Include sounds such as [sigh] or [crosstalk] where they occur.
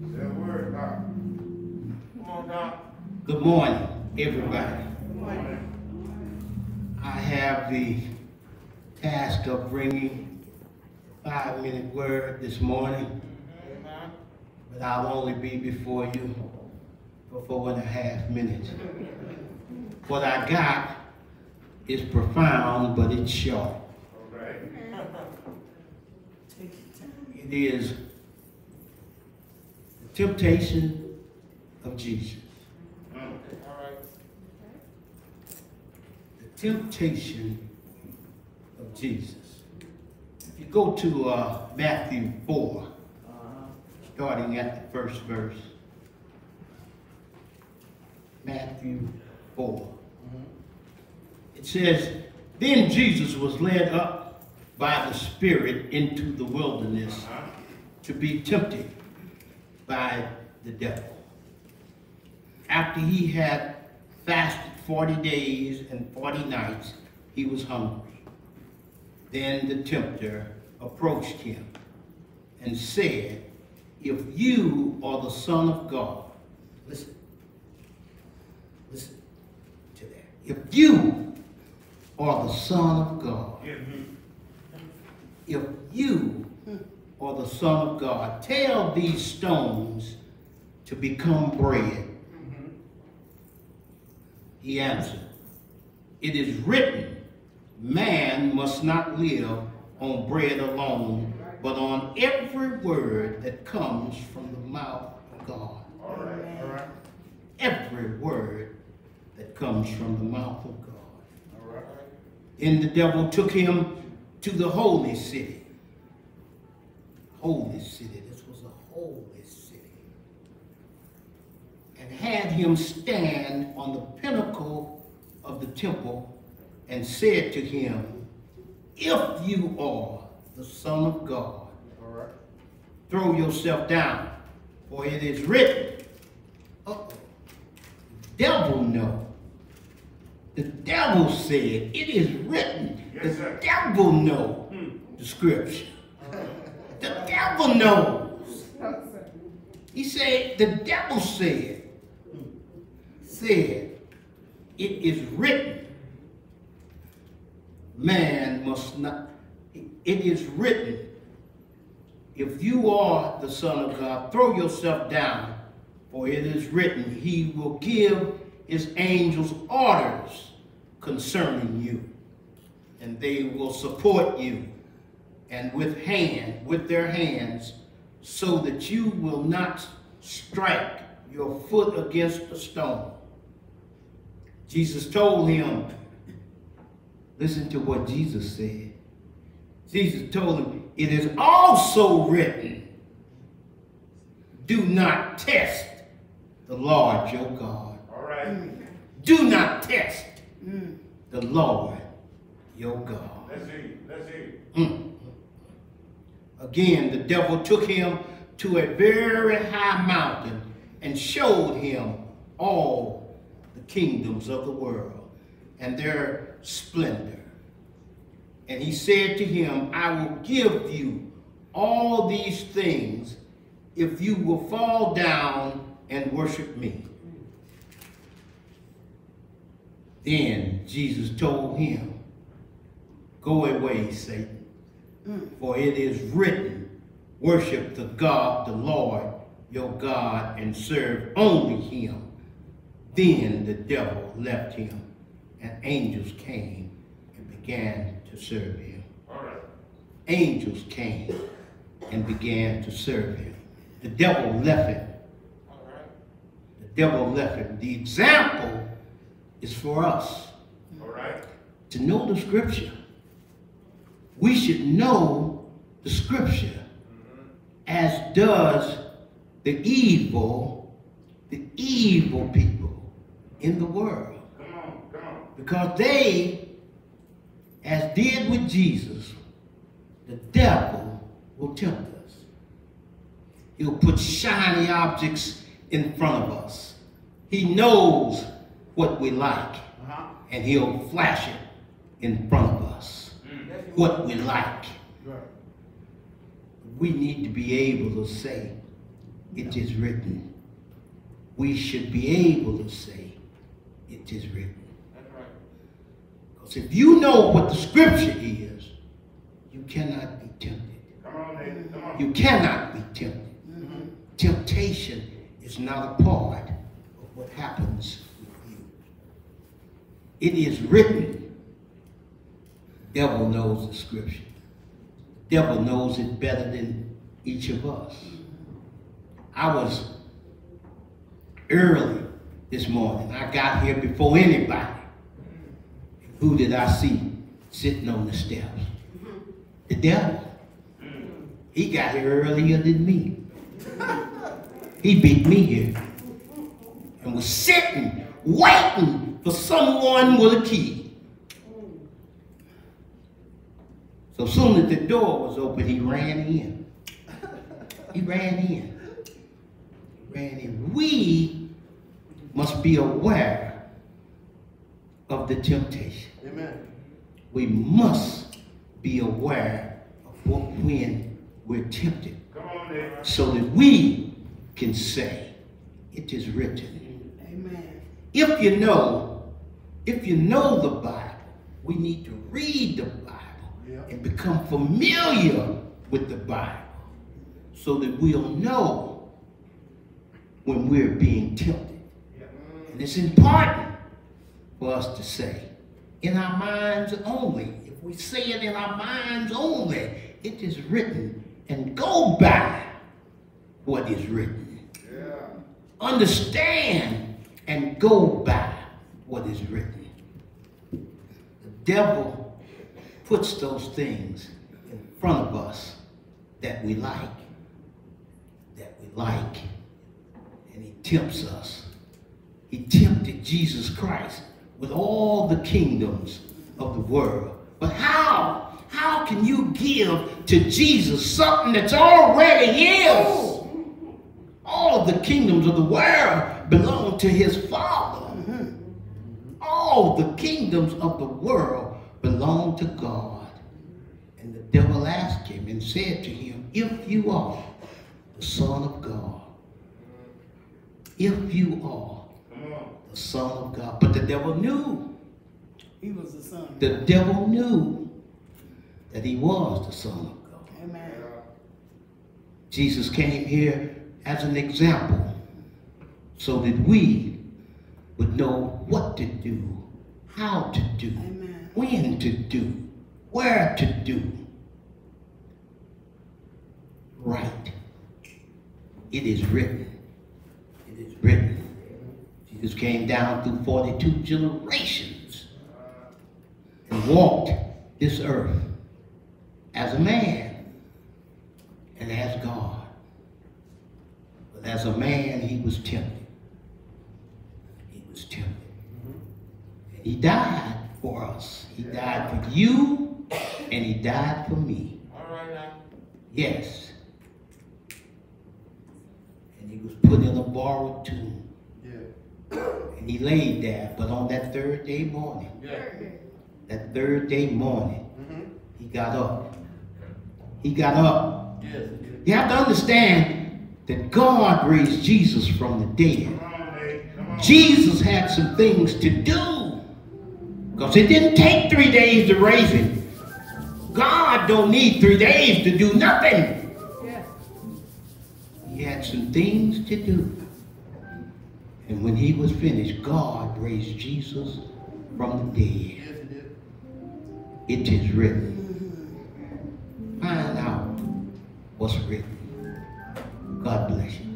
That word, Doc. Come on, Doc. Good morning, everybody. Good morning. I have the task of bringing five-minute word this morning, Amen. but I'll only be before you for four and a half minutes. What I got is profound, but it's short. All right. [laughs] It is the temptation of Jesus. The temptation of Jesus. If you go to uh, Matthew 4, starting at the first verse. Matthew 4. It says, Then Jesus was led up by the Spirit into the wilderness to be tempted by the devil. After he had fasted 40 days and 40 nights, he was hungry. Then the tempter approached him and said, If you are the Son of God, listen, listen to that. If you are the Son of God, mm-hmm. if you are the Son of God, tell these stones to become bread. Mm-hmm. He answered, It is written, man must not live on bread alone, but on every word that comes from the mouth of God. All right. All right. Every word that comes from the mouth of God. All right. Then the devil took him to the holy city. Holy city. This was a holy city. And had him stand on the pinnacle of the temple and said to him, If you are the Son of God, All right. throw yourself down, for it is written. Uh-oh. Devil know. The devil said, it is written. Yes, the sir. devil know Hmm. the scripture. Devil knows. He said, the devil said, said, it is written, man must not, it is written, if you are the Son of God, throw yourself down, for it is written, He will give His angels orders concerning you, and they will support you, and with hand, with their hands, so that you will not strike your foot against a stone. Jesus told him, listen to what Jesus said. Jesus told him, it is also written, do not test the Lord your God. All right. Do not test the Lord your God. Let's see. Let's see. Mm. Again, the devil took him to a very high mountain and showed him all the kingdoms of the world and their splendor. And he said to him, I will give you all these things if you will fall down and worship me. Then Jesus told him, Go away, Satan, for it is written, Worship the God, the Lord, your God, and serve only him. Then the devil left him, and angels came and began to serve him. All right. Angels came and began to serve him. The devil left him. All right. The devil left him. The example is for us All right. to know the scripture. We should know the scripture as does the evil, the evil people in the world. Come on. Come on. Because they, as did with Jesus, the devil will tempt us. He'll put shiny objects in front of us. He knows what we like, Uh-huh. and he'll flash it in front of us. What we like. Right. We need to be able to say, it is written. We should be able to say, it is written. That's right. Because if you know what the scripture is, you cannot be tempted. Come on, Nate. Come on. You cannot be tempted. Mm-hmm. Temptation is not a part of what happens with you. It is written. Devil knows the scripture. Devil knows it better than each of us. I was early this morning. I got here before anybody. Who did I see sitting on the steps? The devil. He got here earlier than me. [laughs] He beat me here and was sitting, waiting for someone with a key. So soon as the door was open, he ran in. He ran in. Ran in. We must be aware of the temptation. Amen. We must be aware of what, when we're tempted Come on, so that we can say, it is written. Amen. If you know, if you know the Bible, we need to read the Bible Yeah. and become familiar with the Bible so that we'll know when we're being tempted. And it's important for us to say, in our minds only. If we say it in our minds only, it is written, and go by what is written. Yeah. Understand and go by what is written. The devil puts those things in front of us that we like, that we like, and he tempts us. He tempted Jesus Christ with all the kingdoms of the world. But how? How can you give to Jesus something that's already his? All the kingdoms of the world belong to his Father. All the kingdoms of the world belong to God. And the devil asked him and said to him, If you are the Son of God, if you are the Son of God. But the devil knew, He was the son. the devil knew that he was the Son of God. Amen. Jesus came here as an example so that we would know what to do, how to do, Amen. when to do, where to do. Right. It is written. It is written. Jesus came down through 42 generations and walked this earth as a man and as God. But as a man, he was tempted. He was tempted. He died for us. He died for you, and he died for me. All right now. Yes. And he was put in a borrowed tomb. Yeah. And he laid there. But on that third day morning, Yeah. that third day morning, Mm-hmm. he got up. He got up. Yes. You have to understand that God raised Jesus from the dead. Come on, Come on. Jesus had some things to do. Because it didn't take three days to raise him. God don't need three days to do nothing. Yes. He had some things to do. And when he was finished, God raised Jesus from the dead. It is written. Find out what's written. God bless you.